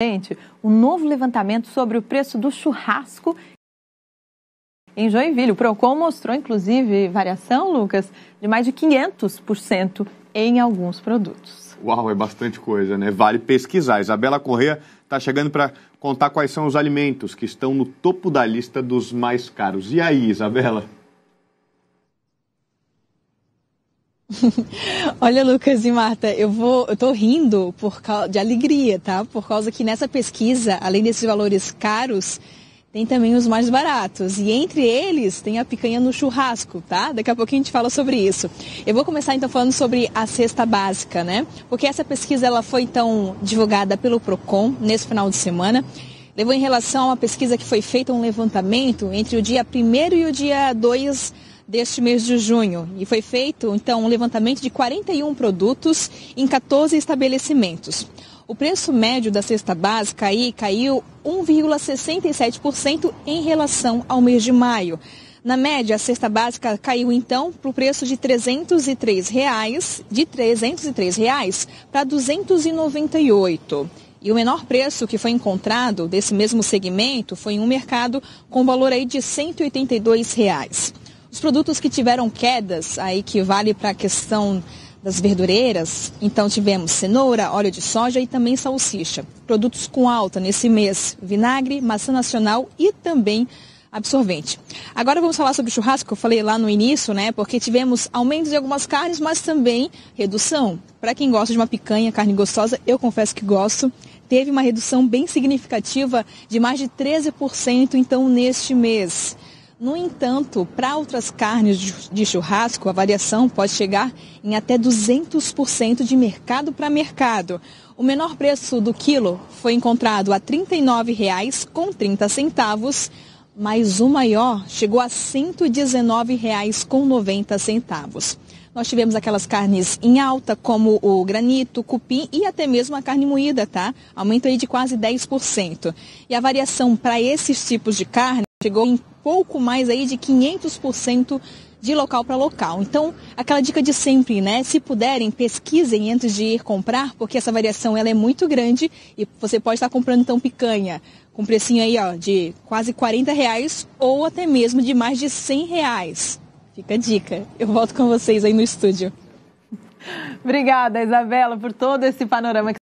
gente um novo levantamento sobre o preço do churrasco em Joinville. O Procon mostrou, inclusive, variação, Lucas, de mais de 500% em alguns produtos. Uau, é bastante coisa, né? Vale pesquisar. Isabela Corrêa está chegando para contar quais são os alimentos que estão no topo da lista dos mais caros. E aí, Isabela? Olha, Lucas e Marta, eu vou, eu tô rindo por causa de alegria, tá? Por causa que nessa pesquisa, além desses valores caros, tem também os mais baratos. E entre eles tem a picanha no churrasco, tá? Daqui a pouquinho a gente fala sobre isso. Eu vou começar então falando sobre a cesta básica, né? Porque essa pesquisa ela foi então divulgada pelo Procon nesse final de semana. Levou em relação a uma pesquisa que foi feita um levantamento entre o dia 1 e o dia 2 deste mês de junho. E foi feito, então, um levantamento de 41 produtos em 14 estabelecimentos. O preço médio da cesta básica aí caiu 1,67% em relação ao mês de maio. Na média, a cesta básica caiu então para o preço de 303 reais, de 303 reais para R$ 298. E o menor preço que foi encontrado desse mesmo segmento foi em um mercado com valor aí de 182 reais. Os produtos que tiveram quedas, aí que vale para a questão das verdureiras, então tivemos cenoura, óleo de soja e também salsicha. Produtos com alta nesse mês, vinagre, maçã nacional e também absorvente. Agora vamos falar sobre o churrasco, que eu falei lá no início, né? Porque tivemos aumentos de algumas carnes, mas também redução. Para quem gosta de uma picanha, carne gostosa, eu confesso que gosto. Teve uma redução bem significativa de mais de 13% então neste mês. No entanto, para outras carnes de churrasco, a variação pode chegar em até 200% de mercado para mercado. O menor preço do quilo foi encontrado a R$ 39,30, mas o maior chegou a R$ 119,90. Nós tivemos aquelas carnes em alta, como o granito, cupim e até mesmo a carne moída, tá? Aumento aí de quase 10%. E a variação para esses tipos de carne chegou em pouco mais aí de 500% de local para local. Então, aquela dica de sempre, né? Se puderem, pesquisem antes de ir comprar, porque essa variação ela é muito grande e você pode estar comprando então picanha com precinho aí ó, de quase 40 reais ou até mesmo de mais de 100 reais. Fica a dica. Eu volto com vocês aí no estúdio. Obrigada, Isabela, por todo esse panorama.